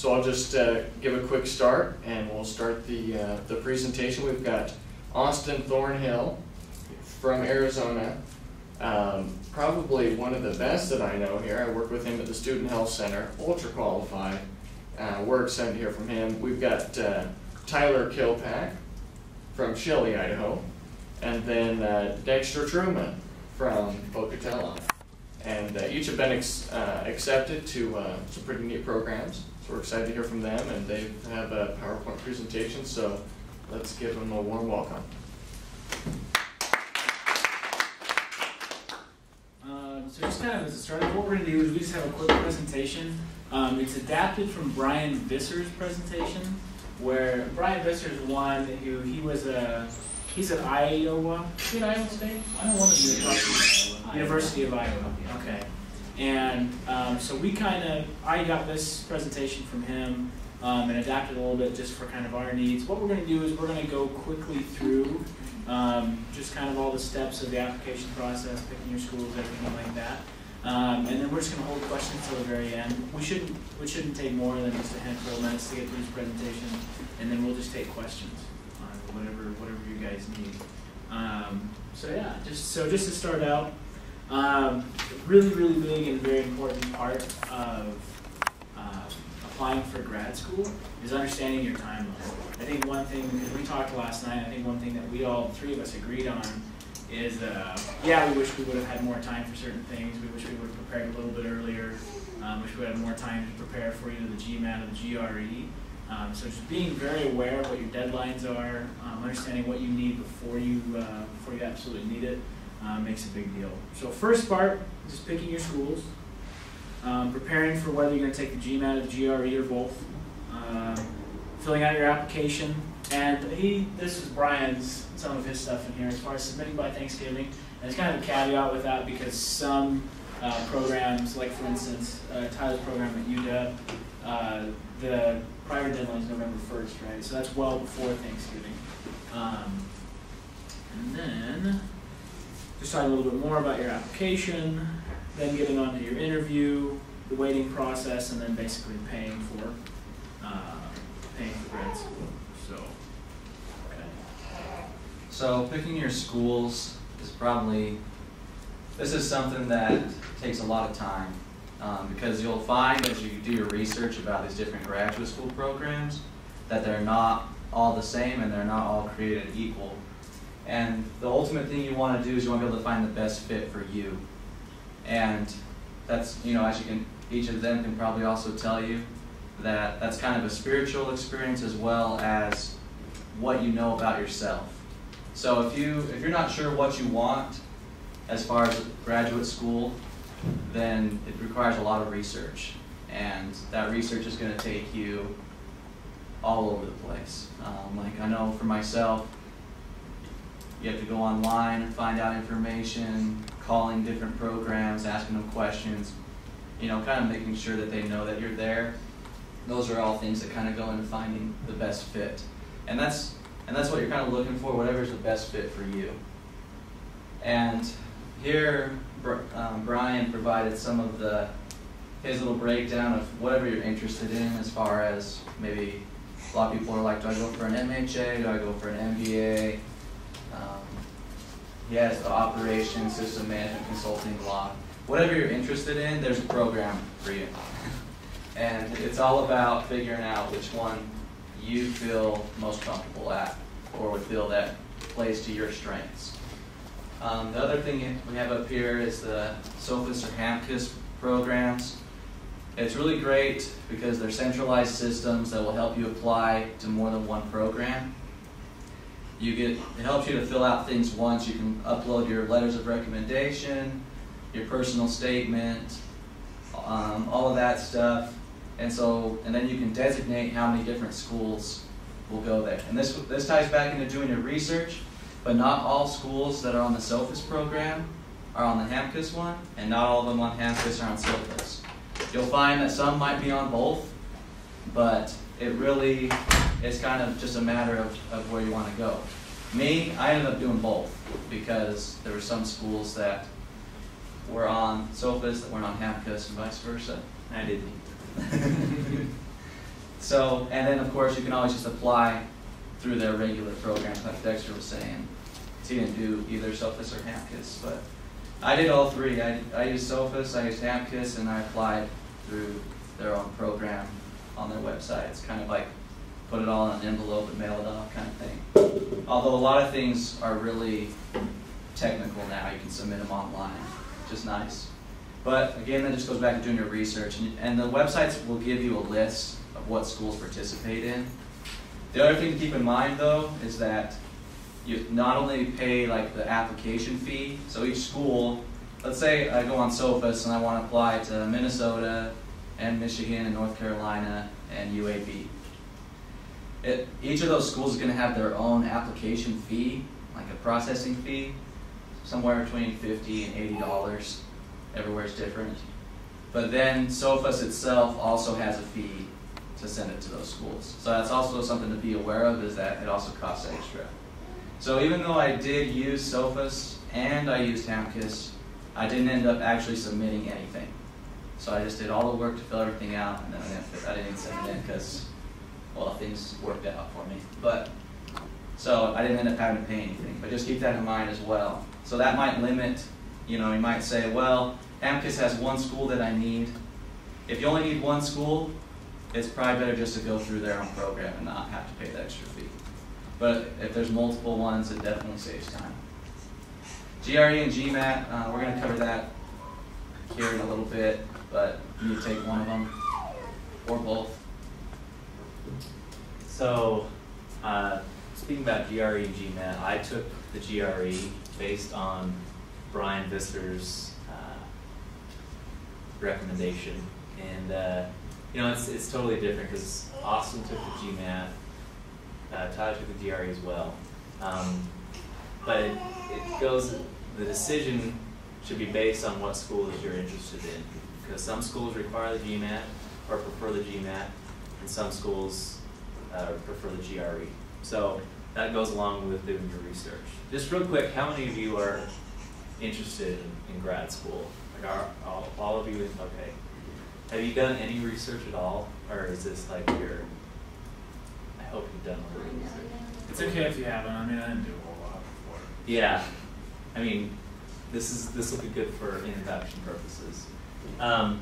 So I'll just uh, give a quick start and we'll start the, uh, the presentation. We've got Austin Thornhill from Arizona. Um, probably one of the best that I know here. I work with him at the Student Health Center, ultra qualified. Uh, we're excited to hear from him. We've got uh, Tyler Kilpack from Shelley, Idaho, and then uh, Dexter Truman from Pocatello. And uh, each have been accepted to some pretty neat programs. So we're excited to hear from them, and they have a PowerPoint presentation. So let's give them a warm welcome. Um, so just kind of as a start, what we're going to do is we just have a quick presentation. Um, it's adapted from Brian Visser's presentation, where Brian Visser is one who he was a he's at Iowa. Is it Iowa State? I don't want to be at University of Iowa. Okay. And um, so we kind of I got this presentation from him um, and adapted a little bit just for kind of our needs. What we're going to do is we're going to go quickly through um, just kind of all the steps of the application process, picking your schools, everything like that. Um, and then we're just going to hold questions till the very end. We shouldn't we shouldn't take more than just a handful of minutes to get through this presentation, and then we'll just take questions on whatever whatever you guys need. Um, so yeah, just so just to start out, um, really really big and very important part of uh, applying for grad school is understanding your timeline. I think one thing because we talked last night, I think one thing that we all three of us agreed on is uh, yeah, we wish we would have had more time for certain things. We wish we would have prepared a little bit earlier. Um, wish we had more time to prepare for either the GMAT or the GRE. Um, so just being very aware of what your deadlines are, um, understanding what you need before you uh, before you absolutely need it, uh, makes a big deal. So first part, just picking your schools, um, preparing for whether you're going to take the GMAT or the GRE or both, uh, filling out your application, and he, this is Brian's, some of his stuff in here as far as submitting by Thanksgiving. And it's kind of a caveat with that because some uh, programs, like for instance, uh, Tyler's program at UW, uh, the prior deadline is November 1st, right? So that's well before Thanksgiving. Um, and then, talk a little bit more about your application, then getting on to your interview, the waiting process, and then basically paying for uh, paying for grad school. So, okay. So picking your schools is probably, this is something that takes a lot of time. Um, because you'll find as you do your research about these different graduate school programs that they're not all the same and they're not all created equal. And the ultimate thing you want to do is you want to be able to find the best fit for you. And that's, you know, as you can, each of them can probably also tell you that that's kind of a spiritual experience as well as what you know about yourself. So if you if you're not sure what you want as far as graduate school, then it requires a lot of research, and that research is going to take you all over the place. Um, like I know for myself, you have to go online and find out information, calling different programs, asking them questions, you know, kind of making sure that they know that you're there. Those are all things that kind of go into finding the best fit, and that's and that's what you're kind of looking for, whatever's the best fit for you. And here, um, Brian provided some of the his little breakdown of whatever you're interested in, as far as maybe a lot of people are like, do I go for an MHA? Do I go for an MBA? Yes, the operations, system management, consulting, law. Whatever you're interested in, there's a program for you. and it's all about figuring out which one you feel most comfortable at or would feel that plays to your strengths. Um, the other thing we have up here is the SOPHAS or HAMPCAS programs. It's really great because they're centralized systems that will help you apply to more than one program. You get it helps you to fill out things once. You can upload your letters of recommendation, your personal statement, um, all of that stuff, and so and then you can designate how many different schools will go there. And this this ties back into doing your research but not all schools that are on the SOPHAS program are on the HAMPCAS one, and not all of them on HAMPCAS are on SOPHAS. You'll find that some might be on both, but it really is kind of just a matter of, of where you want to go. Me, I ended up doing both because there were some schools that were on SOPHAS that weren't on HAMPCAS and vice versa. I didn't. So, and then of course, you can always just apply through their regular programs, like Dexter was saying. So he didn't do either SOPHAS or HAMPCAS, but I did all three. I, I used SOPHAS, I used HAMPCAS, and I applied through their own program on their website. It's kind of like put it all in an envelope and mail it off kind of thing. Although a lot of things are really technical now, you can submit them online, which is nice. But again, that just goes back to doing your research, and, and the websites will give you a list of what schools participate in. The other thing to keep in mind, though, is that you not only pay like the application fee. So each school, let's say I go on SOPHAS and I want to apply to Minnesota and Michigan and North Carolina and UAB. It, each of those schools is going to have their own application fee, like a processing fee, somewhere between fifty and eighty dollars. Everywhere is different. But then SOPHAS itself also has a fee to send it to those schools. So that's also something to be aware of is that it also costs extra. So even though I did use SOPHAS and I used HAMPCAS, I didn't end up actually submitting anything. So I just did all the work to fill everything out, and then I didn't, I didn't send it in because, well, things worked out for me. But so I didn't end up having to pay anything. But just keep that in mind as well. So that might limit, you know, you might say, well, HAMPCAS has one school that I need. If you only need one school, it's probably better just to go through their own program and not have to pay the extra fee. But if there's multiple ones, it definitely saves time. GRE and GMAT, uh, we're going to cover that here in a little bit, but you need to take one of them or both. So, uh, speaking about GRE and GMAT, I took the GRE based on Brian Visser's uh, recommendation, and uh, you know it's it's totally different because Austin took the GMAT, uh, Tyler took the GRE as well, um, but it, it goes the decision should be based on what schools you're interested in. Because some schools require the GMAT or prefer the GMAT, and some schools uh, prefer the GRE. So that goes along with doing your research. Just real quick, how many of you are interested in, in grad school? Like are all, all of you? Okay. Have you done any research at all, or is this like your? I hope you've done a little research. It's okay if you haven't. I mean, I didn't do a whole lot before. Yeah, I mean, this is this will be good for introduction purposes. Um,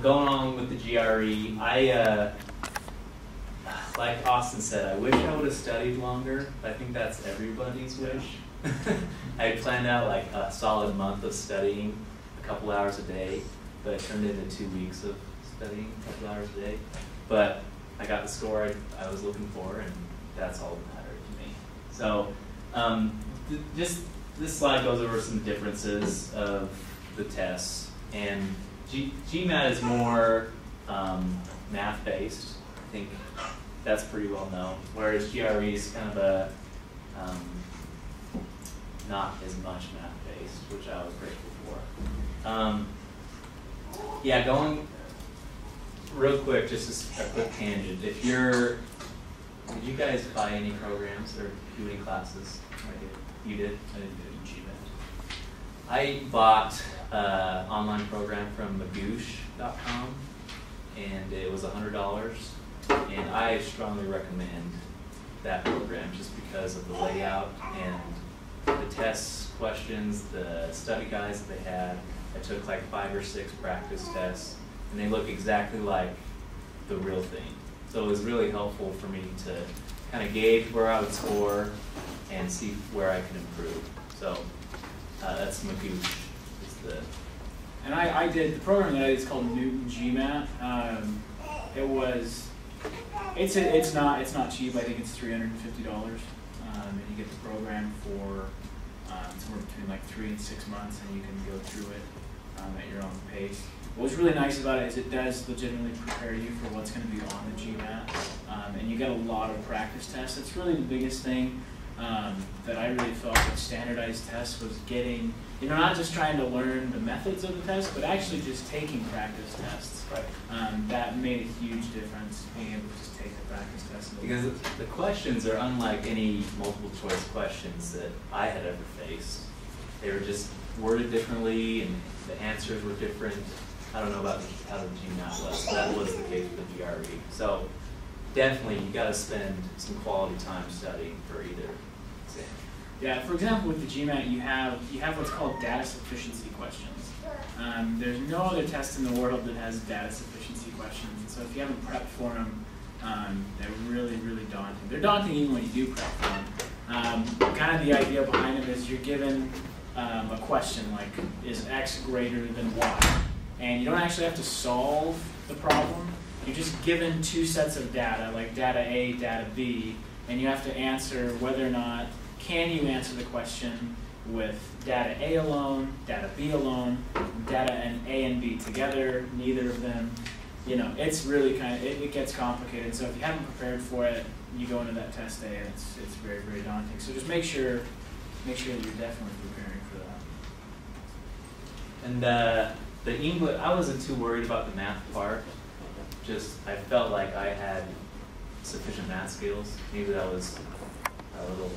going on with the GRE, I uh, like Austin said, I wish I would have studied longer. I think that's everybody's wish. I planned out like a solid month of studying, a couple hours a day, but it turned into two weeks of studying, a couple hours a day. But I got the score I, I was looking for, and that's all that mattered to me. So, um, th- just this slide goes over some differences of the tests, and G- GMAT is more um, math based. I think that's pretty well known. Whereas GRE is kind of a um, not as much math based, which I was grateful for. Um, yeah, going real quick, just a, a quick tangent. If you're, did you guys buy any programs or do any classes? I did. You did. I didn't do GMAT. I bought an online program from Magoosh.com, and it was hundred dollars and I strongly recommend that program just because of the layout and the tests, questions, the study guides that they had. I took like five or six practice tests, and they look exactly like the real thing. So it was really helpful for me to kind of gauge where I would score and see where I could improve. So uh, that's Magoosh. Is the And I, I did the program that I did is called Knewton GMAT. Um, it was it's a, it's not it's not cheap. I think it's three hundred and fifty dollars, um, and you get the program for um, somewhere between like three and six months, and you can go through it um, at your own pace. What's really nice about it is it does legitimately prepare you for what's going to be on the GMAT, um, and you get a lot of practice tests. That's really the biggest thing um, that I really felt with standardized tests was getting, you know, not just trying to learn the methods of the test, but actually just taking practice tests. right. Um, that made a huge difference, being able to just take the practice test. Because the questions are unlike any multiple choice questions that I had ever faced. They were just worded differently and the answers were different. I don't know about the, how the GMAT was, but that was the case with the GRE. So definitely you got to spend some quality time studying for either exam. Yeah, for example, with the GMAT, you have you have what's called data sufficiency questions. Um, there's no other test in the world that has data sufficiency questions, so if you haven't prepped for them, um, they're really, really daunting. They're daunting even when you do prep for them. Um, kind of the idea behind them is you're given um, a question like, is x greater than y? And you don't actually have to solve the problem. You're just given two sets of data, like data A, data B, and you have to answer whether or not can you answer the question with data A alone, data B alone, data and A and B together, neither of them. You know, it's really kind of it, it gets complicated. So if you haven't prepared for it, you go into that test day and it's it's very very daunting. So just make sure make sure that you're definitely preparing for that. And uh, the English, I wasn't too worried about the math part. Just I felt like I had sufficient math skills. Maybe that was a little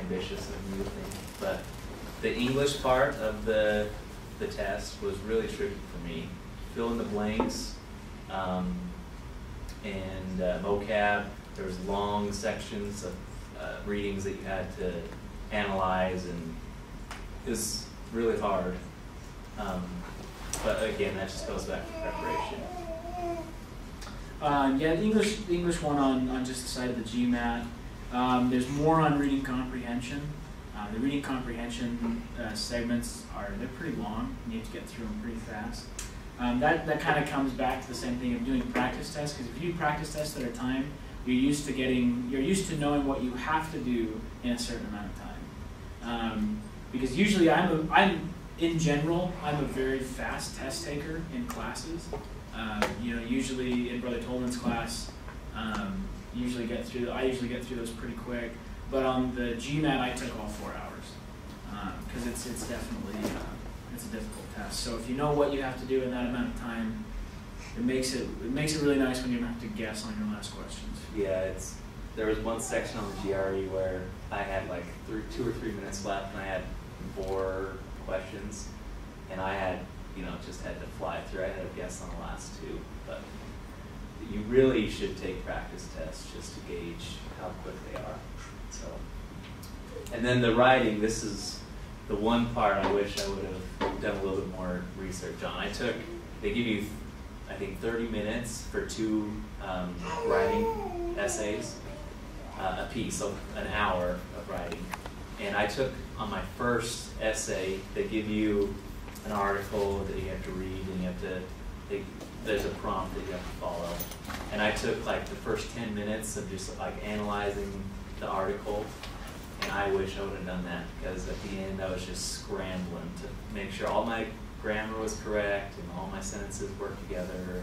ambitious of to think, but the English part of the the test was really tricky for me. Fill in the blanks, um, and uh, vocab. There was long sections of uh, readings that you had to analyze, and it was really hard. Um, but again, that just goes back to preparation. Um, yeah, the English English one on, on just the side of the GMAT. Um, there's more on reading comprehension. Uh, the reading comprehension uh, segments are they're pretty long. You need to get through them pretty fast. Um, that that kind of comes back to the same thing of doing practice tests because if you practice tests at a time, you're used to getting you're used to knowing what you have to do in a certain amount of time. Um, because usually I'm a, I'm in general I'm a very fast test taker in classes. Um, you know, usually in Brother Tolman's class, um, usually get through. I usually get through those pretty quick. But on the GMAT, I took all four hours because it's it's definitely uh, it's a difficult test. So if you know what you have to do in that amount of time, it makes it it makes it really nice when you don't have to guess on your last questions. Yeah, it's there was one section on the GRE where I had like three, two or three minutes left, and I had four questions, and I had you know just had to fly through. I had to guess on the last two, but you really should take practice tests just to gauge how quick they are. So, and then the writing. This is the one part I wish I would have done a little bit more research on. I took. They give you, I think, 30 minutes for two um, writing essays, uh, a piece, so an hour of writing. And I took on my first essay. They give you an article that you have to read, and you have to. They, there's a prompt that you have to follow. And I took like the first 10 minutes of just like analyzing the article. And I wish I would have done that because at the end I was just scrambling to make sure all my grammar was correct and all my sentences worked together. And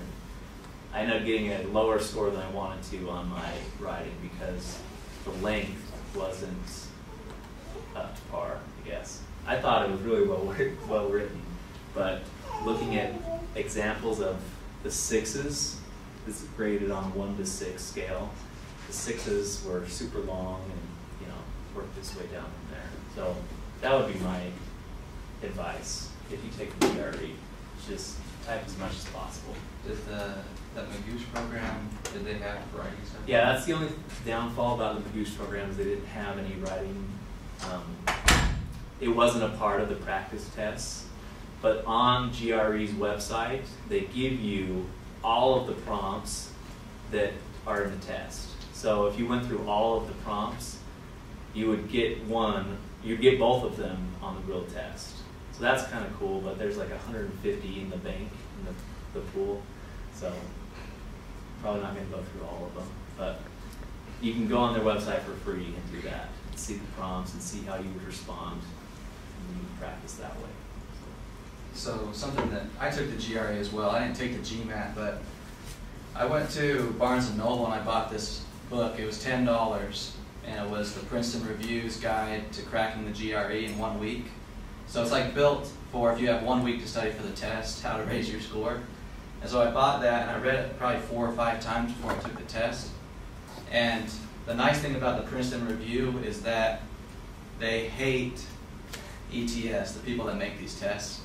I ended up getting a lower score than I wanted to on my writing because the length wasn't up to par, I guess. I thought it was really well, well written, but looking at examples of the sixes is graded on a one to six scale. The sixes were super long and you know worked its way down from there. So that would be my advice if you take the GRE. Just type as much as possible. Did the that Magoosh program did they have writing stuff? Yeah, that's the only downfall about the Magoosh program is they didn't have any writing. Um, it wasn't a part of the practice tests. But on GRE's website, they give you all of the prompts that are in the test. So if you went through all of the prompts, you would get one, you'd get both of them on the real test. So that's kind of cool, but there's like 150 in the bank, in the, the pool. So probably not going to go through all of them. But you can go on their website for free and do that. And see the prompts and see how you would respond. And you can practice that way. So something that I took the GRE as well. I didn't take the GMAT, but I went to Barnes and Noble and I bought this book. It was ten dollars, and it was the Princeton Reviews Guide to Cracking the GRE in One Week. So it's like built for if you have one week to study for the test, how to raise your score. And so I bought that and I read it probably four or five times before I took the test. And the nice thing about the Princeton Review is that they hate ETS, the people that make these tests.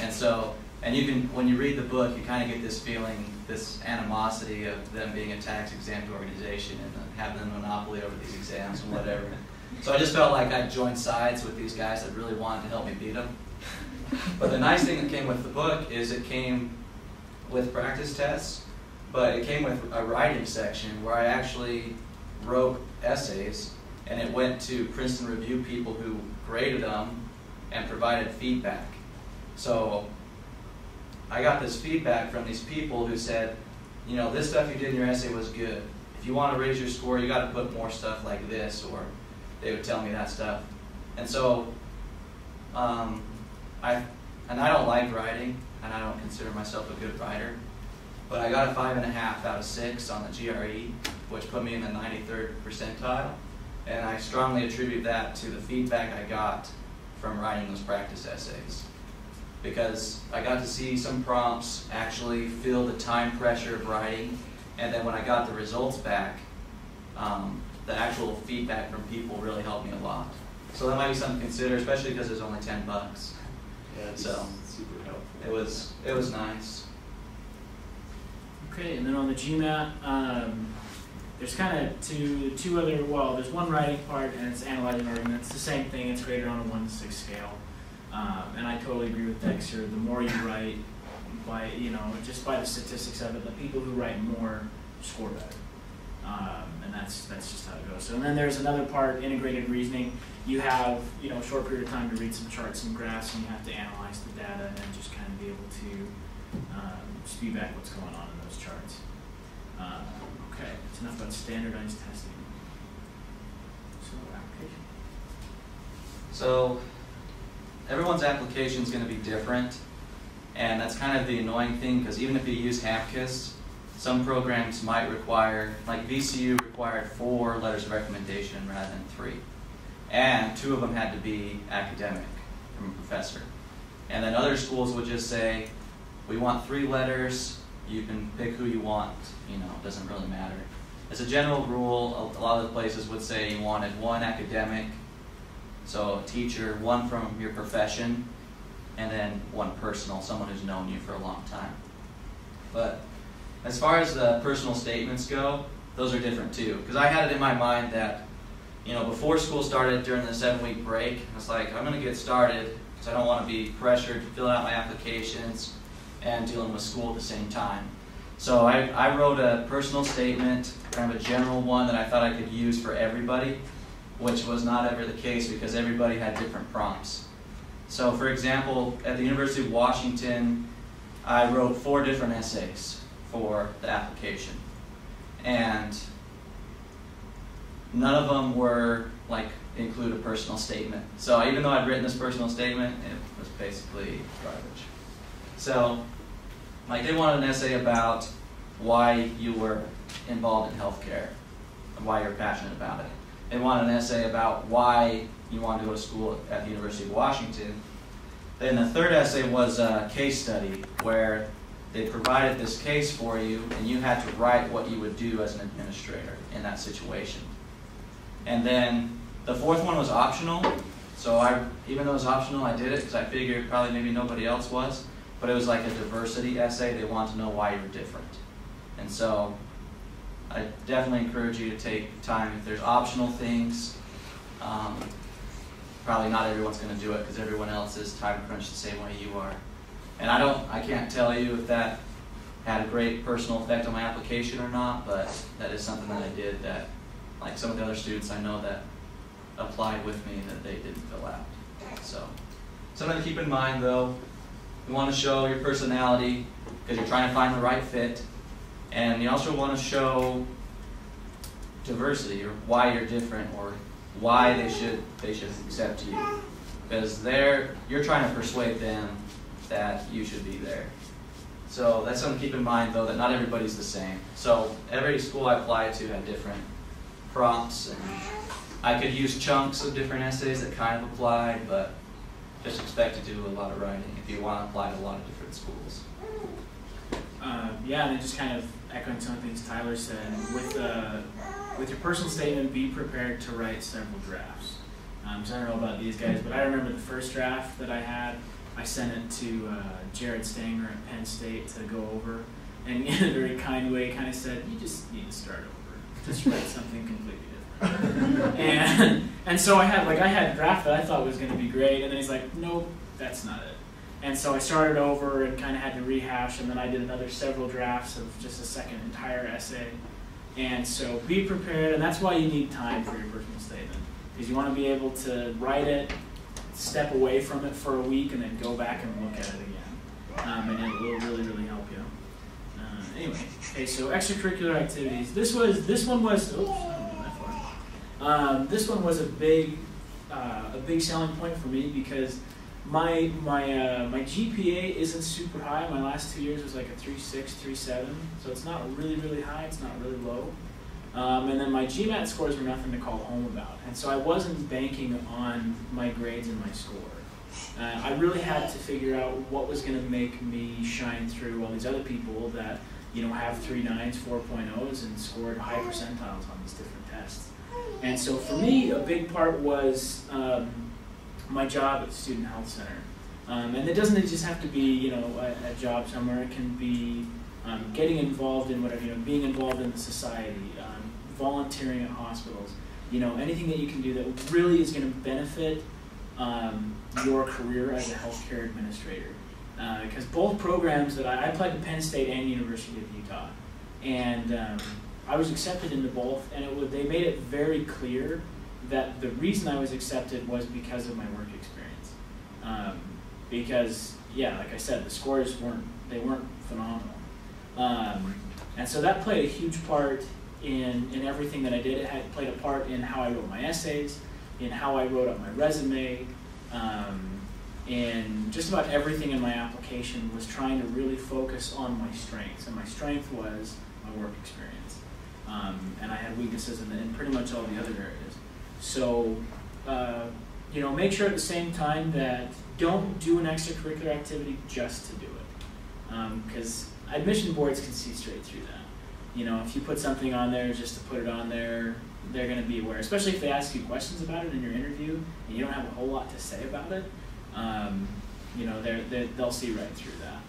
And so And you can, when you read the book, you kind of get this feeling, this animosity of them being a tax exempt organization and having a monopoly over these exams and whatever. So I just felt like I joined sides with these guys that really wanted to help me beat them. But the nice thing that came with the book is it came with practice tests, but it came with a writing section where I actually wrote essays and it went to Princeton Review people who graded them and provided feedback. So I got this feedback from these people who said, you know, this stuff you did in your essay was good. If you want to raise your score, you got to put more stuff like this, or they would tell me that stuff. And so, um, I and I don't like writing, and I don't consider myself a good writer. But I got a five and a half out of six on the GRE, which put me in the 93rd percentile. And I strongly attribute that to the feedback I got from writing those practice essays. Because I got to see some prompts actually feel the time pressure of writing, and then when I got the results back, um, the actual feedback from people really helped me a lot. So that might be something to consider, especially because it's only 10 bucks. Yeah, So- super helpful. It was, it was nice. Okay, and then on the GMAT, um, there's kind of two two other. Well, there's one writing part, and it's analyzing arguments. It's the same thing. It's graded on a one to six scale, um, and I totally agree with Dexter. The more you write, by you know, just by the statistics of it, the people who write more score better, um, and that's that's just how it goes. So, and then there's another part, integrated reasoning. You have you know a short period of time to read some charts and graphs, and you have to analyze the data and then just kind of be able to um, spew back what's going on in those charts. Uh, okay, that's enough about standardized testing. So application. So everyone's application is going to be different, and that's kind of the annoying thing because even if you use HAMPCAS, some programs might require, like VCU required four letters of recommendation rather than three, and two of them had to be academic from a professor. And then other schools would just say, we want three letters. You can pick who you want. You know, it doesn't really matter. As a general rule, a lot of the places would say you wanted one academic, so a teacher, one from your profession, and then one personal, someone who's known you for a long time. But as far as the personal statements go, those are different too. Because I had it in my mind that, you know, before school started during the seven week break, I was like, I'm going to get started because I don't want to be pressured to fill out my applications and dealing with school at the same time. So I, I wrote a personal statement, kind of a general one that I thought I could use for everybody, which was not ever the case because everybody had different prompts. So, for example, at the University of Washington, I wrote four different essays for the application. And none of them were like include a personal statement. So even though I'd written this personal statement, it was basically garbage. So like they wanted an essay about why you were involved in healthcare and why you're passionate about it. They wanted an essay about why you wanted to go to school at the University of Washington. Then the third essay was a case study where they provided this case for you and you had to write what you would do as an administrator in that situation. And then the fourth one was optional. So I, even though it was optional, I did it because I figured probably maybe nobody else was. But it was like a diversity essay. They want to know why you're different. And so I definitely encourage you to take time. If there's optional things, um, probably not everyone's going to do it because everyone else is time crunched the same way you are. And I don't, I can't tell you if that had a great personal effect on my application or not, but that is something that I did that, like some of the other students I know that applied with me that they didn't fill out. So, something to keep in mind though. You want to show your personality because you're trying to find the right fit, and you also want to show diversity or why you're different or why they should they should accept you because they're you're trying to persuade them that you should be there. So that's something to keep in mind though that not everybody's the same. So every school I applied to had different prompts and I could use chunks of different essays that kind of applied, but just expect to do a lot of writing if you want to apply to a lot of different schools. Uh, yeah, and then just kind of echoing some of the things Tyler said, with uh, with your personal statement, be prepared to write several drafts. Um, so I don't know about these guys, but I remember the first draft that I had. I sent it to uh, Jared Stanger at Penn State to go over, and in a very kind way, kind of said, "You just need to start over. Just write something completely different." and and so I had like I had a draft that I thought was going to be great, and then he's like, "Nope, that's not it." And so I started over and kind of had to rehash, and then I did another several drafts of just a second entire essay. And so be prepared, and that's why you need time for your personal statement, because you want to be able to write it, step away from it for a week, and then go back and look at it again. Um, and it will really, really help you. Uh, anyway, okay, so extracurricular activities. This was this one was oops. Um, this one was a big uh, a big selling point for me because my my uh, my GPA isn't super high. My last two years was like a 3.6, 3.7, so it's not really really high. It's not really low. Um, and then my GMAT scores were nothing to call home about, and so I wasn't banking on my grades and my score. Uh, I really had to figure out what was going to make me shine through all these other people that you know have three nines, four O's, and scored high percentiles on these different tests. And so for me, a big part was um, my job at the Student Health Center. Um, and it doesn't just have to be, you know, a, a job somewhere. It can be um, getting involved in whatever, you know, being involved in the society, um, volunteering at hospitals, you know, anything that you can do that really is going to benefit um, your career as a healthcare administrator. Because uh, both programs that I, I applied to Penn State and University of Utah, and um, I was accepted into both, and it would, they made it very clear that the reason I was accepted was because of my work experience. Um, because yeah, like I said, the scores weren't they weren't phenomenal, um, and so that played a huge part in in everything that I did. It had played a part in how I wrote my essays, in how I wrote up my resume, um, in just about everything in my application was trying to really focus on my strengths, and my strength was my work experience, um, and I had weaknesses in, in pretty much all the other areas. So, uh, you know, make sure at the same time that don't do an extracurricular activity just to do it. Because um, admission boards can see straight through that. You know, if you put something on there just to put it on there, they're going to be aware, especially if they ask you questions about it in your interview and you don't have a whole lot to say about it. Um, you know, they're, they're, they'll see right through that.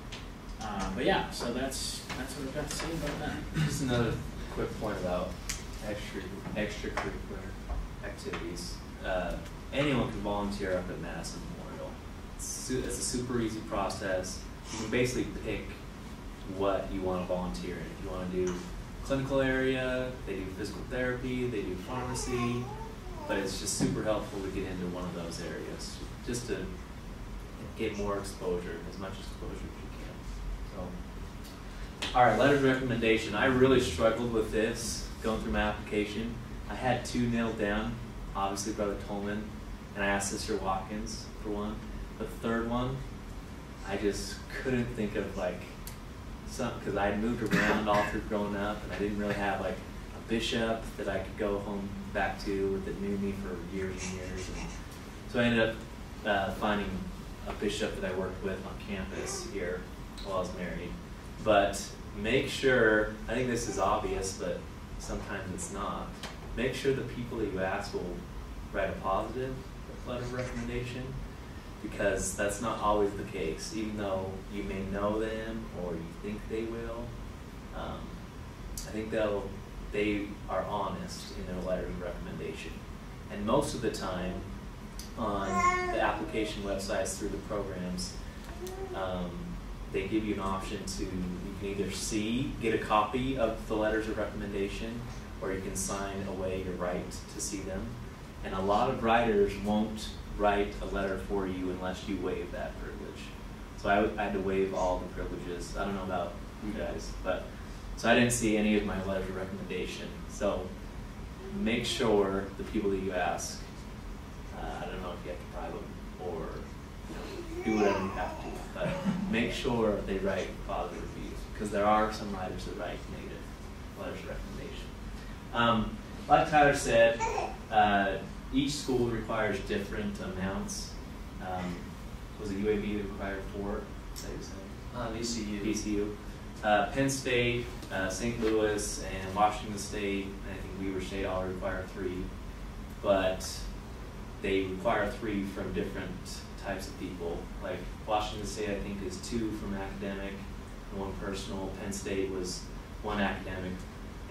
Uh, but yeah, so that's that's what I've got to say about that. Just another quick point about extra extracurricular activities. Uh, anyone can volunteer up at Madison Memorial. It's, it's, a super easy process. You can basically pick what you want to volunteer in. If you want to do clinical area, they do physical therapy, they do pharmacy, but it's just super helpful to get into one of those areas just to get more exposure, as much exposure as you can. So, all right, letters of recommendation. I really struggled with this going through my application. I had two nailed down, obviously Brother Tolman, and I asked Sister Watkins for one. The third one, I just couldn't think of like some because I moved around all through growing up, and I didn't really have like a bishop that I could go home back to that knew me for years and years. And so I ended up uh, finding a bishop that I worked with on campus here while I was married. But make sure, I think this is obvious, but sometimes it's not make sure the people that you ask will write a positive letter of recommendation because that's not always the case. Even though you may know them or you think they will, um, I think they'll they are honest in their letter of recommendation. And most of the time, on the application websites through the programs, um, they give you an option to you can either see, get a copy of the letters of recommendation, or you can sign away your right to see them. And a lot of writers won't write a letter for you unless you waive that privilege. So I, I had to waive all the privileges. I don't know about you guys, but so I didn't see any of my letters of recommendation. So make sure the people that you ask, uh, I don't know if you have to bribe them or you know, do whatever you have to, but make sure they write positive reviews because there are some writers that write negative letters of recommendation. Um, like Tyler said, uh, each school requires different amounts. Um, was it UAB that required four? Uh, VCU. VCU. Uh, Penn State, uh, St. Louis, and Washington State, I think Weber State all require three, but they require three from different types of people. Like Washington State, I think, is two from academic and one personal. Penn State was one academic,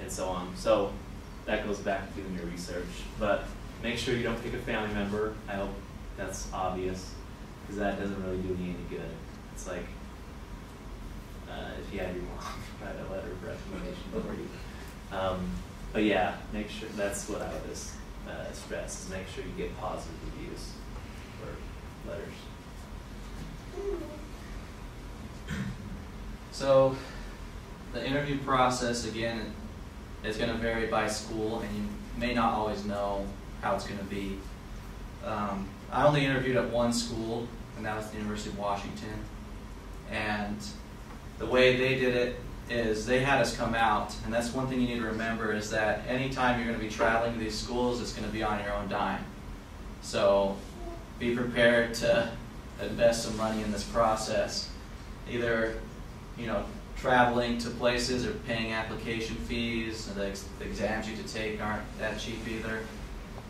and so on. So that goes back to doing your research. But make sure you don't pick a family member. I hope that's obvious because that doesn't really do you any good. It's like uh, if you had your mom write a letter of recommendation for you. Um, but yeah, make sure that's what I would uh, stress is make sure you get positive reviews for letters. So, the interview process again is going to vary by school, and you may not always know how it's going to be. Um, I only interviewed at one school, and that was the University of Washington. And the way they did it is they had us come out, and that's one thing you need to remember is that anytime you're going to be traveling to these schools, it's going to be on your own dime. So be prepared to invest some money in this process. Either, you know, traveling to places or paying application fees, and the, ex- the exams you have to take aren't that cheap either.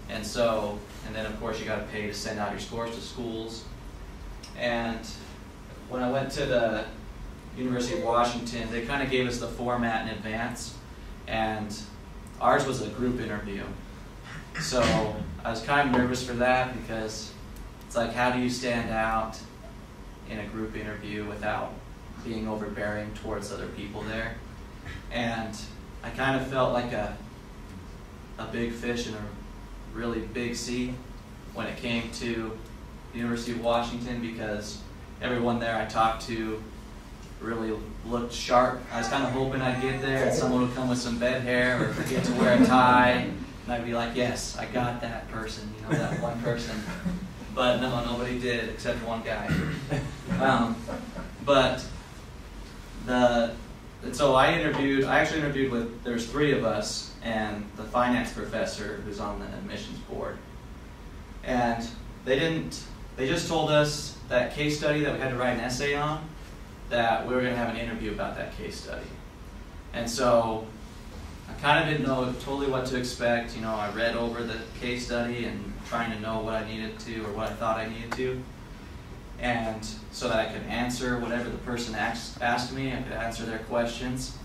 And so, and then of course you got to pay to send out your scores to schools. And when I went to the University of Washington, they kind of gave us the format in advance, and ours was a group interview. So I was kind of nervous for that because it's like, how do you stand out in a group interview without being overbearing towards other people there? And I kind of felt like a a big fish in a really big sea when it came to the University of Washington because everyone there I talked to really looked sharp. I was kind of hoping I'd get there and someone would come with some bed hair or forget to wear a tie. And I'd be like, yes, I got that person, you know, that one person. But no, nobody did except one guy. Um, but the and so I interviewed. I actually interviewed with. There's three of us and the finance professor who's on the admissions board. And they didn't. They just told us that case study that we had to write an essay on. That we were going to have an interview about that case study. And so I kind of didn't know totally what to expect. You know, I read over the case study and trying to know what I needed to or what I thought I needed to. And so that I could answer whatever the person asked, asked me, I could answer their questions.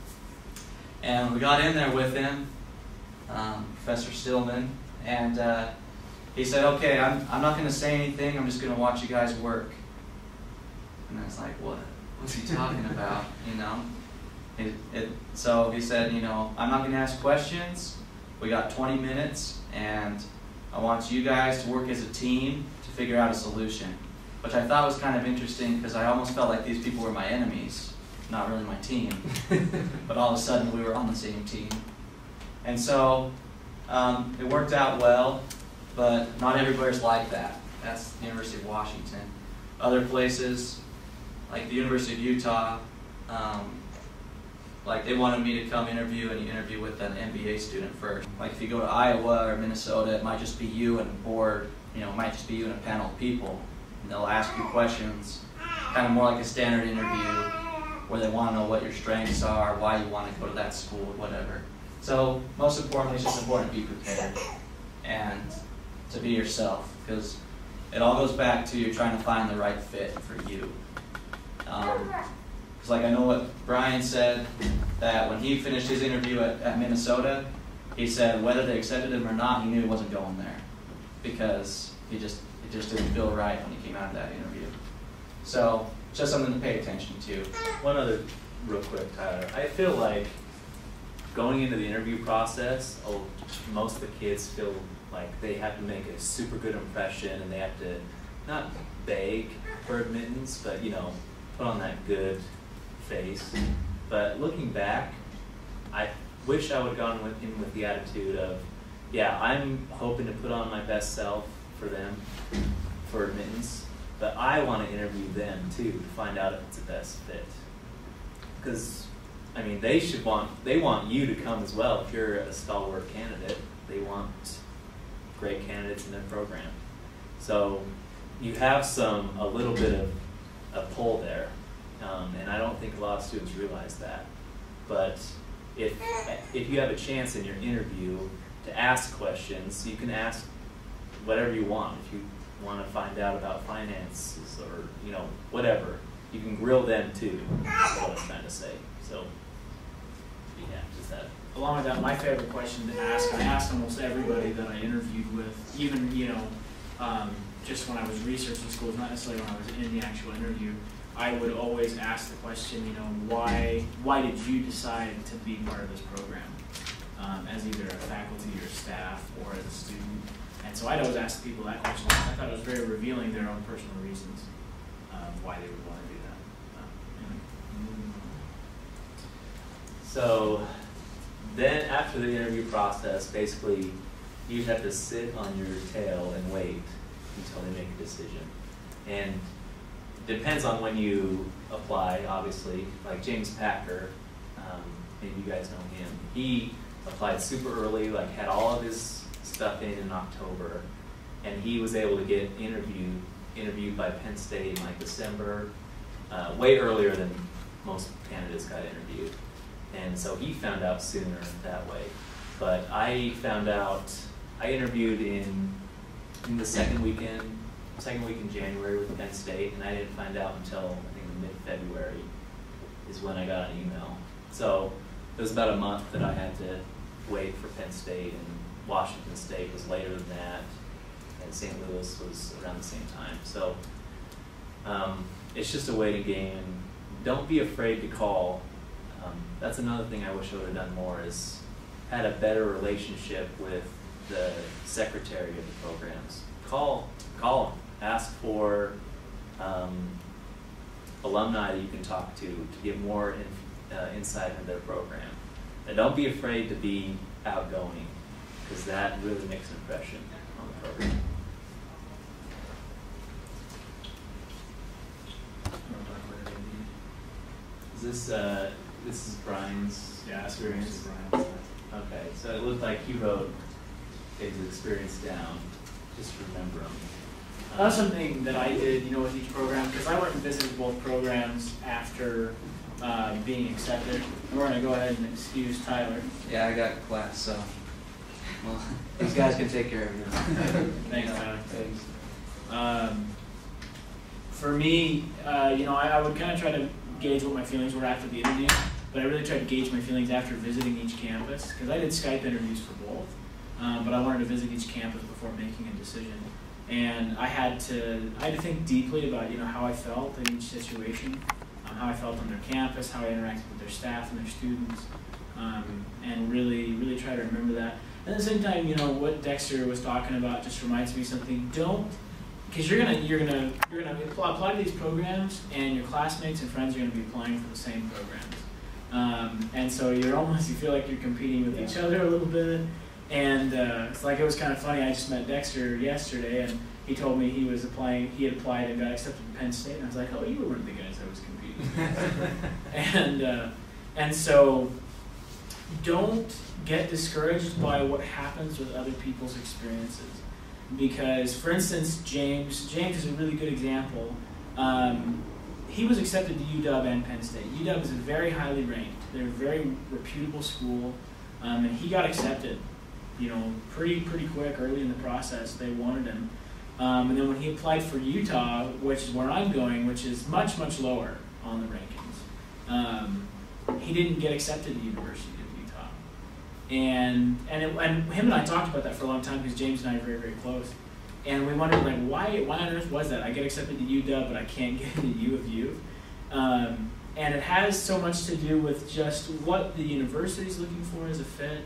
And we got in there with him, um, Professor Stillman, and uh, he said, Okay, I'm, I'm not going to say anything, I'm just going to watch you guys work. And I was like, What? What's he talking about? You know? It, it, so he said, You know, I'm not going to ask questions. We got 20 minutes, and I want you guys to work as a team to figure out a solution. Which I thought was kind of interesting because I almost felt like these people were my enemies, not really my team. but all of a sudden, we were on the same team. And so um, it worked out well, but not everywhere's like that. That's the University of Washington. Other places, like the University of Utah, um, like they wanted me to come interview and you interview with an MBA student first. Like if you go to Iowa or Minnesota, it might just be you and a board, you know, it might just be you and a panel of people. They'll ask you questions, kind of more like a standard interview, where they want to know what your strengths are, why you want to go to that school, whatever. So most importantly, it's just important to be prepared and to be yourself, because it all goes back to you're trying to find the right fit for you. Um, because like I know what Brian said, that when he finished his interview at, at Minnesota, he said whether they accepted him or not, he knew he wasn't going there. Because he just it just didn't feel right when he came out of that interview. So just something to pay attention to. One other, real quick, Tyler. I feel like going into the interview process, most of the kids feel like they have to make a super good impression and they have to not beg for admittance, but you know, put on that good face. But looking back, I wish I would have gone with in with the attitude of, yeah, I'm hoping to put on my best self for them for admittance, but I want to interview them too to find out if it's a best fit. Because, I mean, they should want they want you to come as well if you're a stalwart candidate. They want great candidates in their program. So you have some a little bit of a pull there, um, and I don't think a lot of students realize that. But if if you have a chance in your interview to ask questions, you can ask whatever you want. If you want to find out about finances or you know whatever, you can grill them too. Is what I'm trying to say. So yeah, just that. Along with that, my favorite question to ask, I asked almost everybody that I interviewed with, even, you know, um, just when I was researching schools, not necessarily when I was in the actual interview, I would always ask the question, you know, why, why did you decide to be part of this program? Um, as either a faculty or staff or as a student. And so I'd always ask people that question. I thought it was very revealing their own personal reasons, um, why they would want to do that. Um. So then after the interview process, basically you have to sit on your tail and wait until they make a decision. And it depends on when you apply, obviously. Like James Packer, um, maybe you guys know him. He applied super early, like had all of his stuff in in October, and he was able to get interviewed interviewed by Penn State in like December, uh, way earlier than most candidates got interviewed. And so he found out sooner that way. But I found out, I interviewed in, in the second weekend, second week in January with Penn State, and I didn't find out until, I think, mid-February is when I got an email. So it was about a month that I had to wait for Penn State, and Washington State was later than that, and St. Louis was around the same time. So um, it's just a waiting game, don't be afraid to call. Um, that's another thing I wish I would have done more is had a better relationship with the secretary of the programs. Call, call them, ask for um, alumni that you can talk to to get more in, uh, insight into their program. And don't be afraid to be outgoing because that really makes an impression on the program. Is this uh, this is Brian's Yeah, that's experience? Brian. Okay, so it looked like he wrote his experience down. Just remember them. That's something that I did, you know, with each program, because I went and visited both programs after uh, being accepted. And we're gonna go ahead and excuse Tyler. Yeah, I got class, so, well, these guys can take care of you. Thanks, Tyler. Thanks. Um, for me, uh, you know, I, I would kind of try to gauge what my feelings were after the interview, but I really tried to gauge my feelings after visiting each campus because I did Skype interviews for both, um, but I wanted to visit each campus before making a decision. And I had to, I had to think deeply about, you know, how I felt in each situation, um, how I felt on their campus, how I interacted with their staff and their students, um, and really, really try to remember that. And at the same time, you know, what Dexter was talking about just reminds me of something. Don't because you're gonna you're gonna you're gonna apply, apply to these programs, and your classmates and friends are gonna be applying for the same programs, um, and so you're almost you feel like you're competing with each other a little bit, and uh, it's like it was kind of funny. I just met Dexter yesterday, and he told me he was applying. He had applied and got accepted to Penn State, and I was like, oh, you were one of the guys I was competing, with. and uh, and so don't get discouraged by what happens with other people's experiences. Because for instance james james is a really good example. Um, he was accepted to uw and penn state. Uw is a very highly ranked they're a very reputable school um, and he got accepted you know pretty pretty quick early in the process they wanted him. Um, and then when he applied for utah which is where i'm going which is much much lower on the rankings um, he didn't get accepted to university and and, it, and him and I talked about that for a long time because James and I are very very close, and we wondered like why why on earth was that? I get accepted to UW, but I can't get into U of U, um, and it has so much to do with just what the university is looking for as a fit.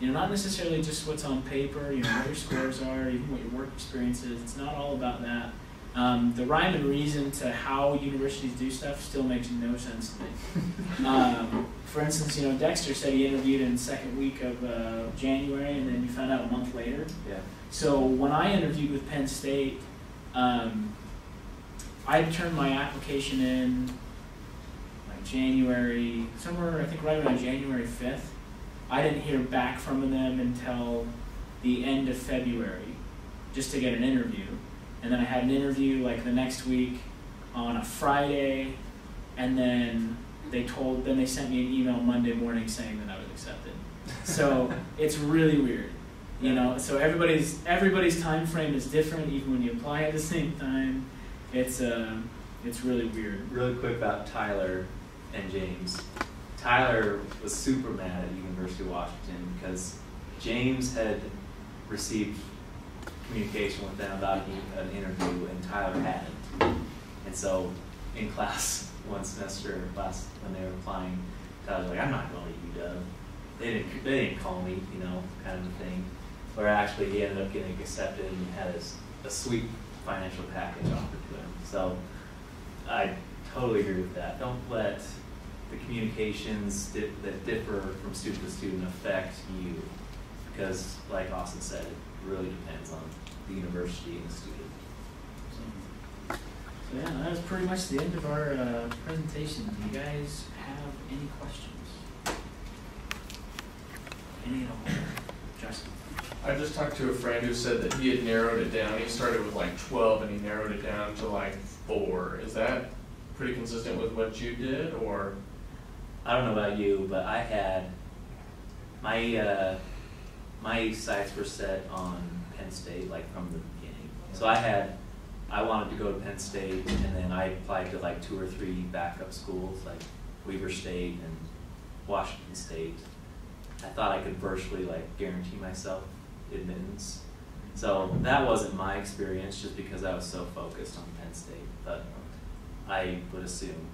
You know, not necessarily just what's on paper. You know, what your scores are, even what your work experience is. It's not all about that. Um, the rhyme and reason to how universities do stuff still makes no sense to me. Um, for instance, you know, Dexter said he interviewed in the second week of uh, January, and then you found out a month later. Yeah. So when I interviewed with Penn State, um, I turned my application in like January, somewhere I think right around January fifth. I didn't hear back from them until the end of February, just to get an interview, and then I had an interview like the next week on a Friday, and then they told then they sent me an email Monday morning saying that I was accepted. So it's really weird. You know, so everybody's everybody's time frame is different, even when you apply at the same time. It's uh, it's really weird. Really quick about Tyler and James. Tyler was super mad at University of Washington because James had received communication with them about an interview and Tyler hadn't. And so in class one semester class when they were applying, Tyler was like, I'm not going to UW. They didn't they didn't call me, you know, kind of a thing. Where actually he ended up getting accepted and had a, a sweet financial package offered to him. So I totally agree with that. Don't let the communications di- that differ from student to student affect you, because like Austin said, really depends on the university and the student. So, so yeah, that was pretty much the end of our uh, presentation. Do you guys have any questions? Any at all? Justin. I just talked to a friend who said that he had narrowed it down. He started with like twelve and he narrowed it down to like four. Is that pretty consistent with what you did or? I don't know about you, but I had my uh, my sights were set on Penn State like from the beginning. So I had I wanted to go to Penn State, and then I applied to like two or three backup schools like Weber State and Washington State. I thought I could virtually like guarantee myself admittance. So that wasn't my experience, just because I was so focused on Penn State. But I would assume.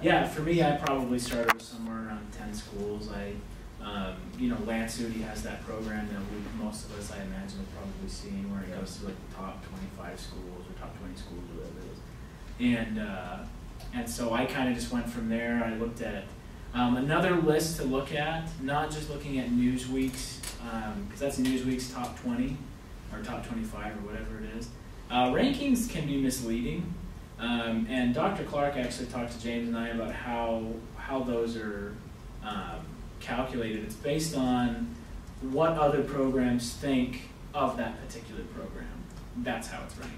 Yeah, for me, I probably started somewhere around ten schools. I, um, you know, Lance Udi has that program that we, most of us, I imagine, have probably seen, where it goes to like the top twenty-five schools or top twenty schools, or whatever it is. And uh, and so I kind of just went from there. I looked at um, another list to look at, not just looking at Newsweek's, because that's Newsweek's top twenty or top twenty-five or whatever it is. Uh, rankings can be misleading. Um, and Dr. Clark actually talked to James and I about how how those are um, calculated. It's based on what other programs think of that particular program. That's how it's ranked.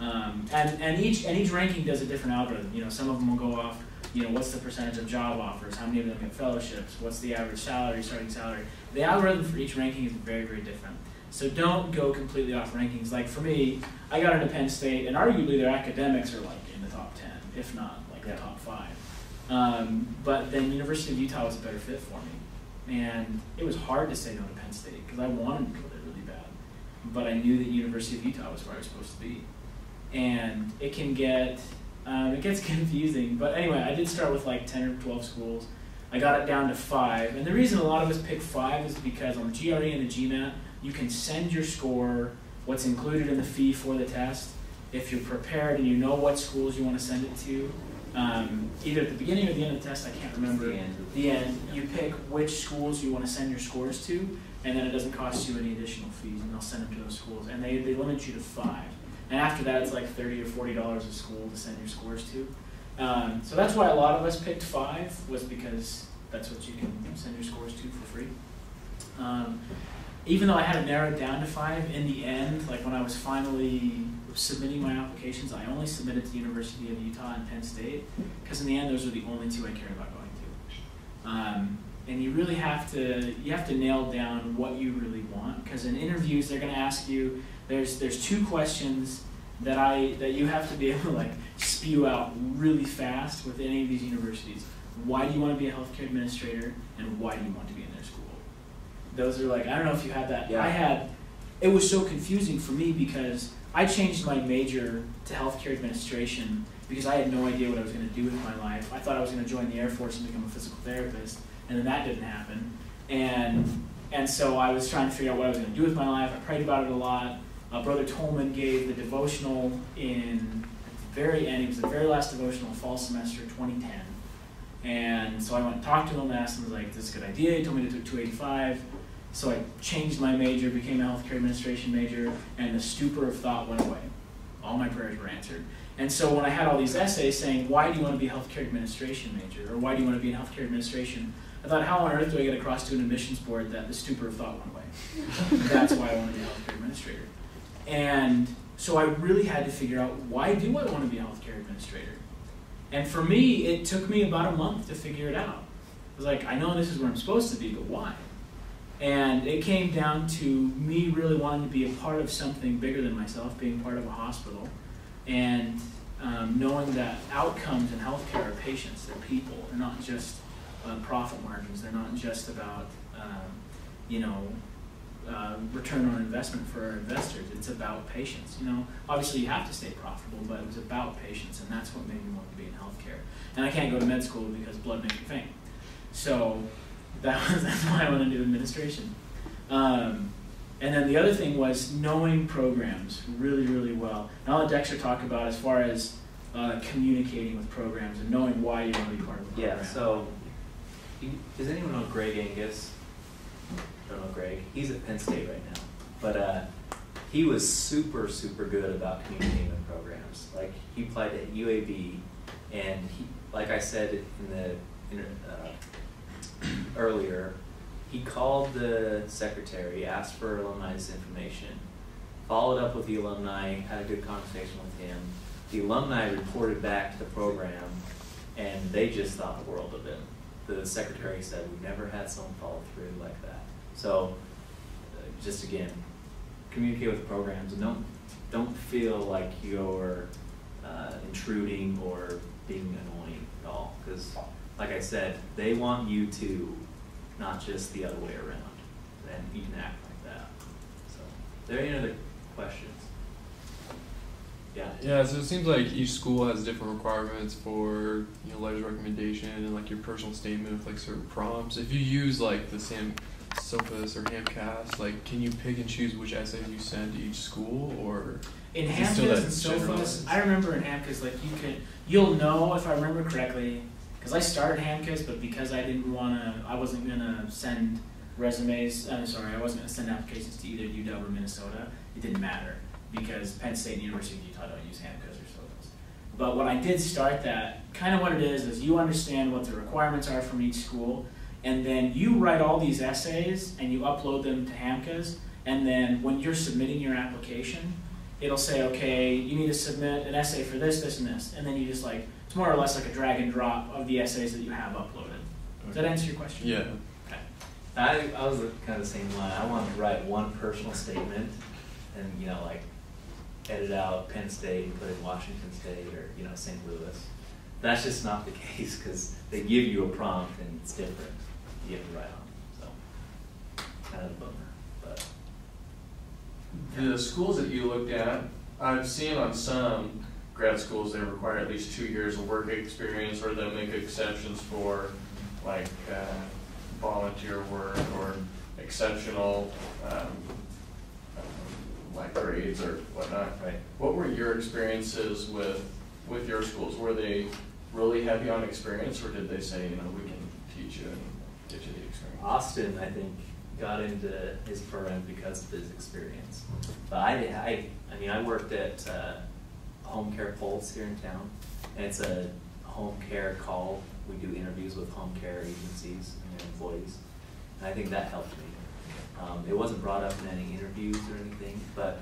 Um, and and each and each ranking does a different algorithm. You know, some of them will go off. You know, what's the percentage of job offers? How many of them get fellowships? What's the average salary, starting salary? The algorithm for each ranking is very very different. So don't go completely off rankings. Like for me, I got into Penn State, and arguably their academics are like in the top ten, if not like Yeah. the top five. Um, but then University of Utah was a better fit for me, and it was hard to say no to Penn State because I wanted to go there really bad, but I knew that University of Utah was where I was supposed to be, and it can get um, it gets confusing. But anyway, I did start with like ten or twelve schools. I got it down to five, and the reason a lot of us pick five is because on the GRE and the GMAT, you can send your score, what's included in the fee for the test. If you're prepared and you know what schools you want to send it to, um, either at the beginning or the end of the test, I can't remember. The end. The end, you pick which schools you want to send your scores to, and then it doesn't cost you any additional fees, and they'll send them to those schools. And they, they limit you to five. And after that, it's like thirty or forty dollars a school to send your scores to. Um, so that's why a lot of us picked five, was because that's what you can send your scores to for free. Um, even though I had it narrowed down to five, in the end, like when I was finally submitting my applications, I only submitted to the University of Utah and Penn State, because in the end, those are the only two I cared about going to. Um, and you really have to you have to nail down what you really want, because in interviews they're going to ask you. There's there's two questions that I that you have to be able to like spew out really fast with any of these universities. Why do you want to be a healthcare administrator, and why do you want to be in their school? Those are like I don't know if you had that. Yeah. I had. It was so confusing for me because I changed my major to healthcare administration because I had no idea what I was going to do with my life. I thought I was going to join the Air Force and become a physical therapist, and then that didn't happen. And and so I was trying to figure out what I was going to do with my life. I prayed about it a lot. Uh, Brother Tolman gave the devotional in the very end. It was the very last devotional, fall semester 2010. And so I went and talked to him and asked him, like, this is a good idea. He told me to do 285. So I changed my major, became a healthcare administration major, and the stupor of thought went away. All my prayers were answered. And so when I had all these essays saying, why do you want to be a healthcare administration major? Or why do you want to be in healthcare administration? I thought, how on earth do I get across to an admissions board that the stupor of thought went away? That's why I want to be a healthcare administrator. And so I really had to figure out, why do I want to be a healthcare administrator? And for me, it took me about a month to figure it out. I was like, I know this is where I'm supposed to be, but why? And it came down to me really wanting to be a part of something bigger than myself, being part of a hospital, and um, knowing that outcomes in healthcare are patients, they're people, they're not just uh, profit margins, they're not just about, um, you know, uh, return on investment for our investors. It's about patients. You know, obviously you have to stay profitable, but it was about patients, and that's what made me want to be in healthcare. And I can't go to med school because blood makes me faint. So that was that's why I went into administration. Um, and then the other thing was knowing programs really, really well. And I'll let Dexter talk about as far as uh, communicating with programs and knowing why you want to be part of a program. Yeah, so, does anyone know Greg Angus? Don't know Greg. He's at Penn State right now. But uh, he was super, super good about communicating with programs. Like, he applied at UAB, and he, like I said in the uh, earlier, he called the secretary, asked for alumni's information, followed up with the alumni, had a good conversation with him. The alumni reported back to the program, and they just thought the world of him. The secretary said, "We've never had someone follow through like that." So, uh, just again, communicate with programs and don't don't feel like you're uh, intruding or being annoying at all. Because, like I said, they want you to, not just the other way around. And you can act like that. So, are there any other questions? Yeah. Yeah, so it seems like each school has different requirements for you know letters of recommendation and like your personal statement with like certain prompts. If you use like the same SOPHAS or HAMPCAS, like can you pick and choose which essays you send to each school or In Is it still HAMPCAS that and SOPHAS, generalized? I remember in HAMPCAS, like you could, you'll know if I remember correctly, because I started HAMPCAS, but because I didn't want to, I wasn't gonna send resumes. I'm sorry, I wasn't gonna send applications to either UW or Minnesota. It didn't matter because Penn State and University of Utah don't use HAMPCAS or SOPHAS. But when I did start that, kind of what it is is you understand what the requirements are from each school, and then you write all these essays and you upload them to HAMPCAS, and then when you're submitting your application, it'll say, okay, you need to submit an essay for this, this, and this, and then you just like it's more or less like a drag and drop of the essays that you have uploaded. Does that answer your question? yeah. Okay. I, I was kind of the same line. I wanted to write one personal statement and, you know, like edit out Penn State and put in Washington State or, you know, St. Louis. That's just not the case because they give you a prompt and it's different. You have to write on. So, kind of a bummer. But The schools that you looked at, I've seen on some grad schools, they require at least two years of work experience, or they'll make exceptions for like uh, volunteer work or exceptional, um, um, like grades or whatnot. Right. What were your experiences with, with your schools? Were they really heavy on experience, or did they say, you know, we can teach you and get you the experience? Austin, I think, got into his program because of his experience. But I, I, I mean, I worked at uh, Home Care Pulse here in town, and it's a home care call. We do interviews with home care agencies and their employees, and I think that helped me. Um, it wasn't brought up in any interviews or anything, but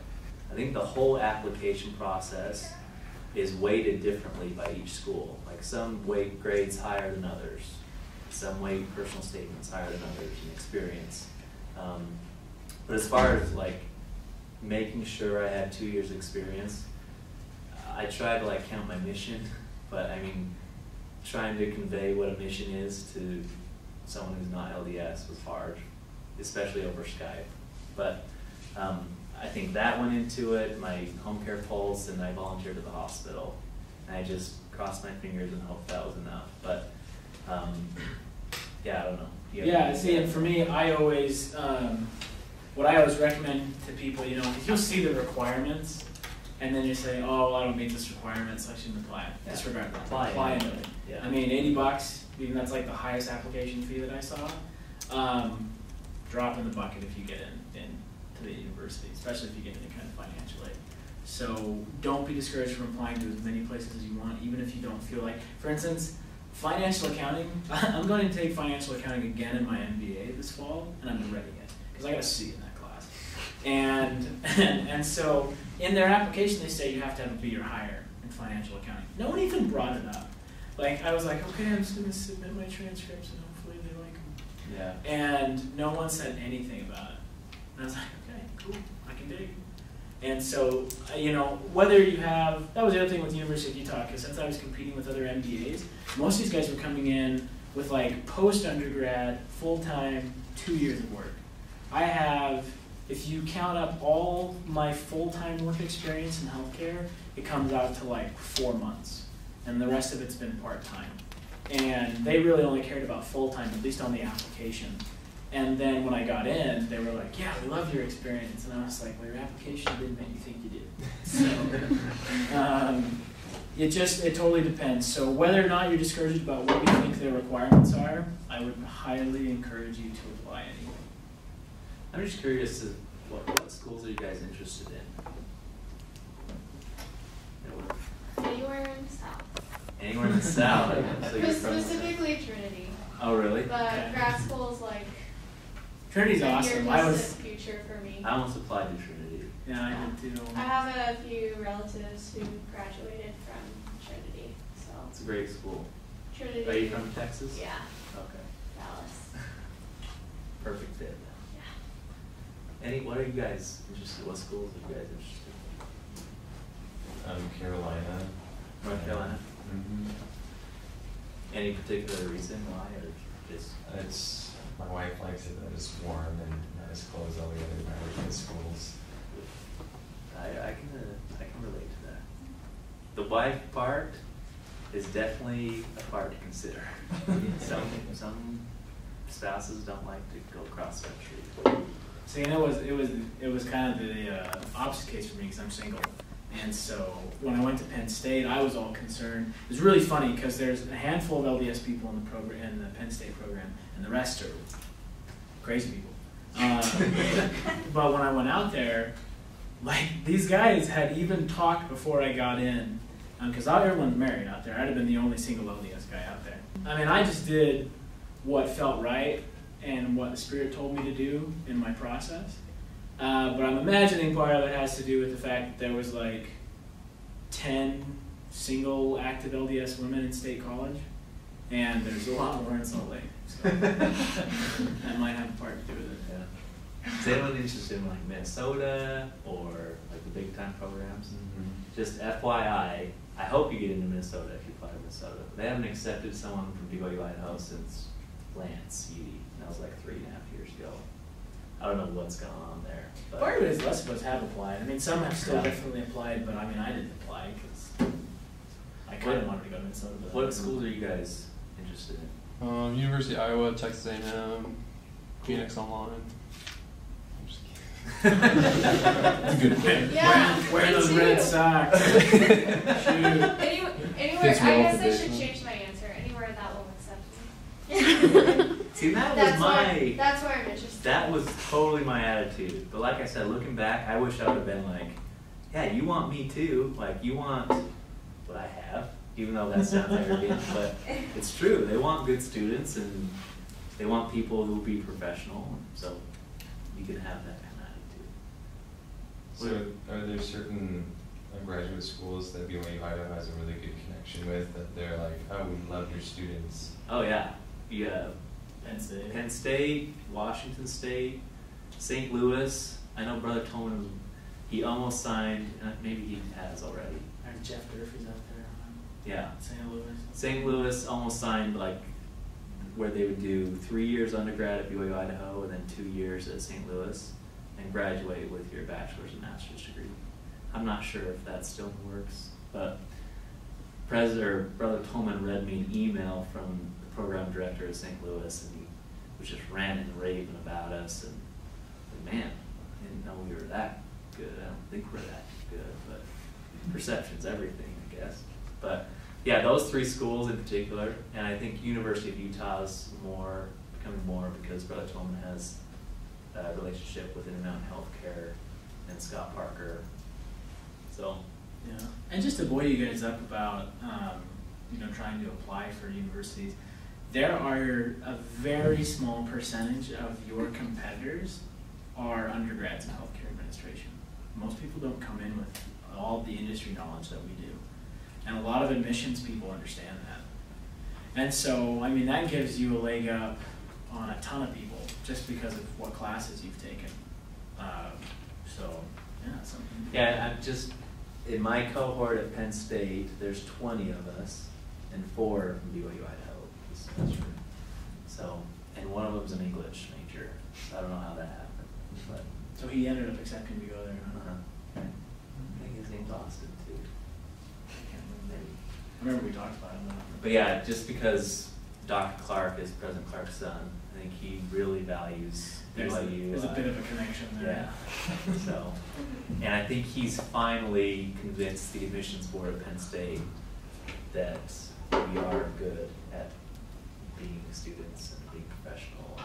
I think the whole application process is weighted differently by each school. Like some weight grades higher than others, some weight personal statements higher than others in experience. Um, but as far as like making sure I had two years experience, I try to like count my mission, but I mean, trying to convey what a mission is to someone who's not LDS was hard, especially over Skype. But um, I think that went into it, my home care pulse, and I volunteered at the hospital. And I just crossed my fingers and hoped that was enough. But um, yeah, I don't know. Do Yeah, see, and for me, I always, um, what I always recommend to people, you know, if you'll see the requirements, and then you say, oh, well, I don't meet this requirement, so I shouldn't apply. Yeah. Disregard that. Apply Apply. Yeah. I mean, eighty bucks, even that's like the highest application fee that I saw. Um, drop in the bucket if you get in, in to the university, especially if you get any kind of financial aid. So don't be discouraged from applying to as many places as you want, even if you don't feel like, for instance, financial accounting, I'm going to take financial accounting again in my MBA this fall, and I'm ready it, because I got a C in that class. And, and, and so in their application, they say you have to have a B or higher in financial accounting. No one even brought it up. Like, I was like, okay, I'm just going to submit my transcripts and hopefully they like them. Yeah. And no one said anything about it. And I was like, okay, cool, I can dig. And so, uh, you know, whether you have, that was the other thing with the University of Utah, because since I was competing with other MBAs, most of these guys were coming in with like post undergrad, full time, two years of work. I have, if you count up all my full time work experience in healthcare, it comes out to like four months. And the rest of it's been part time. And they really only cared about full time, at least on the application. And then when I got in, they were like, "Yeah, we love your experience," and I was like, "Well, your application didn't make you think you did." So, um, it just it totally depends. So whether or not you're discouraged about what you think their requirements are, I would highly encourage you to apply anyway. I'm just curious to what, what schools are you guys interested in? Anywhere in the south. Anywhere in the south? so you're from- Specifically Trinity. Oh, really? But Okay. grad school's like Trinity's a awesome. I was distant future for me. I almost applied to Trinity. yeah, I did too. I have a few relatives who graduated from Trinity, so It's a great school. Trinity. Are you from Texas? Yeah, Okay. Dallas. Perfect fit. Any, what are you guys interested, what schools are you guys interested Um, Carolina. North Carolina? Mm -hmm. Any particular reason why, or just? It's, my wife likes it that it's warm and not as cold as all the other American schools. I, I can, uh, I can relate to that. The wife part is definitely a part to consider. Some, some spouses don't like to go cross country. And it was it was it was kind of the uh, opposite case for me because I'm single, and so when I went to Penn State, I was all concerned. It was really funny because there's a handful of LDS people in the program in the Penn State program, and the rest are crazy people. Uh, but when I went out there, like these guys had even talked before I got in, because um, everyone's married out there. I'd have been the only single LDS guy out there. I mean, I just did what felt right and what the Spirit told me to do in my process. Uh, but I'm imagining part of it has to do with the fact that there was like 10 single active LDS women in state college, and there's a lot more in Salt Lake. So that might have a part to do with it. Yeah. Is anyone interested in like Minnesota or like the big time programs? Just FYI, I hope you get into Minnesota if you apply to Minnesota. They haven't accepted someone from BYU Idaho since Lance Udi. And That was like three and a half years ago. I don't know what's going on there. But Part of it is less of us have applied. I mean, some have still Yeah. definitely applied, but I mean, I didn't apply because I kind of What- wanted to go to Minnesota. But What schools are you guys interested in? Um, University of Iowa, Texas A&M, Phoenix Online. I'm just kidding. That's a good pick. Yeah, Wearing, wearing those too. red socks. Shoot. Any, anywhere, I guess I should change my answer. Anywhere that will accept me. See, that was that's my. Where, that's where I'm interested. That was totally my attitude. But like I said, looking back, I wish I would have been like, yeah, you want me too. Like, you want what I have, even though that sounds arrogant, but it's true. They want good students and they want people who will be professional. So you can have that kind of attitude. So are there certain graduate schools that BYU Idaho has a really good connection with that they're like, oh, we love your students? Oh, yeah. Yeah. Penn State. Penn State, Washington State, St. Louis. I know Brother Tolman, was, he almost signed, uh, maybe he has already. And Jeff Durfee's out there. Yeah. St. Louis. St. Louis almost signed like where they would do three years undergrad at BYU Idaho and then two years at St. Louis and graduate with your bachelor's and master's degree. I'm not sure if that still works, but President or Brother Tolman read me an email from program director at St. Louis and he was just ranting and raving about us and like, man, I didn't know we were that good. I don't think we're that good, but perception's everything, I guess. But yeah, those three schools in particular, and I think University of Utah is more becoming more because Brother Tolman has a relationship with Intermountain Healthcare and Scott Parker. So Yeah, and just to buoy you guys up about um, you know trying to apply for universities, there are a very small percentage of your competitors are undergrads in healthcare administration. Most people don't come in with all the industry knowledge that we do, and a lot of admissions people understand that. And so, I mean, that gives you a leg up on a ton of people just because of what classes you've taken. Um, so, yeah, something. Yeah, I'm just, in my cohort at Penn State, there's twenty of us, and four from BYU Idaho this semester. So, and one of them's an English major, so I don't know how that happened, but, So he ended up accepting to go there. huh? uh, I think his name's Austin too. I can't remember. I remember we talked about him. But yeah, just because Dr. Clark is President Clark's son, I think he really values There's, a, BYU. there's a uh, bit of a connection there. Yeah, so, and I think he's finally convinced the admissions board at Penn State that we are good at being students and being professional.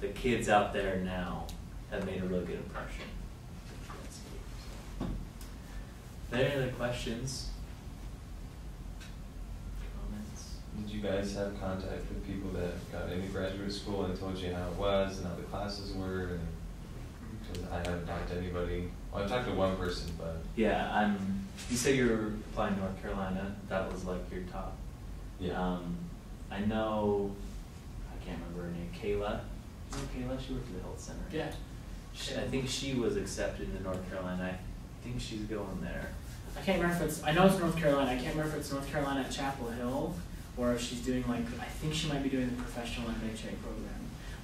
The kids out there now have made a really good impression. That's good, so. Are there any other questions? Comments? Did you guys have contact with people that got into graduate school and told you how it was and how the classes were? And because I haven't talked to anybody. Well, I talked to one person, but Yeah, I'm, you said you were applying North Carolina, that was like your top. yeah. Um, I know, I can't remember her name, Kayla, you know Kayla, she worked at the health center. Yeah. She, I think she was accepted into North Carolina, I think she's going there. I can't remember if it's, I know it's North Carolina, I can't remember if it's North Carolina at Chapel Hill, or if she's doing like, I think she might be doing the professional MHA program.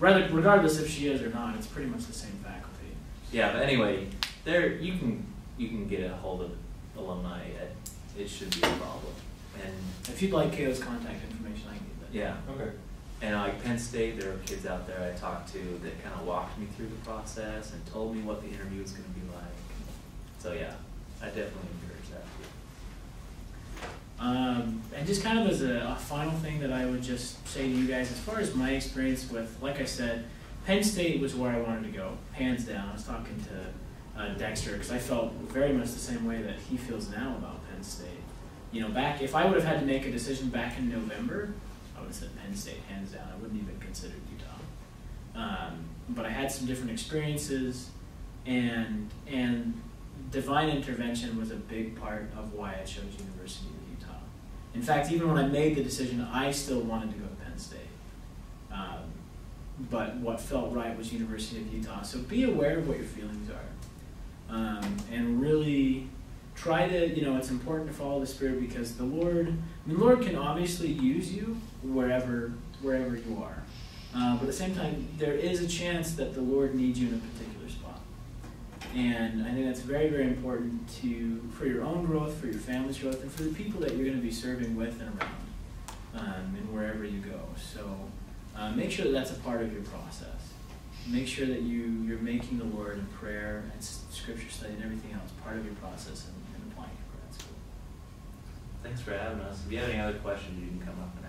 Rather, regardless if she is or not, it's pretty much the same faculty. Yeah, but anyway, there, you can, you can get a hold of alumni, it, it should be a problem. And, If you'd like Kayla's contact information, I can. Yeah, Okay. And like Penn State, there were kids out there I talked to that kind of walked me through the process and told me what the interview was going to be like. So yeah, I definitely encourage that. Um, and just kind of as a, a final thing that I would just say to you guys, as far as my experience with, like I said, Penn State was where I wanted to go, hands down. I was talking to uh, Dexter because I felt very much the same way that he feels now about Penn State. You know, back if I would have had to make a decision back in November, would have said Penn State hands down. I wouldn't even consider Utah. Um, but I had some different experiences, and and divine intervention was a big part of why I chose University of Utah. In fact, even when I made the decision, I still wanted to go to Penn State. Um, but what felt right was University of Utah. So be aware of what your feelings are, um, and really try to. You know, it's important to follow the Spirit because the Lord, the Lord can obviously use you wherever wherever you are. Uh, but at the same time, there is a chance that the Lord needs you in a particular spot. And I think that's very, very important to for your own growth, for your family's growth, and for the people that you're going to be serving with and around, um, and wherever you go. So uh, make sure that that's a part of your process. Make sure that you you're making the Lord and prayer and scripture study and everything else part of your process and, and applying to grad school. Thanks for having us. If you have any other questions, you can come up and.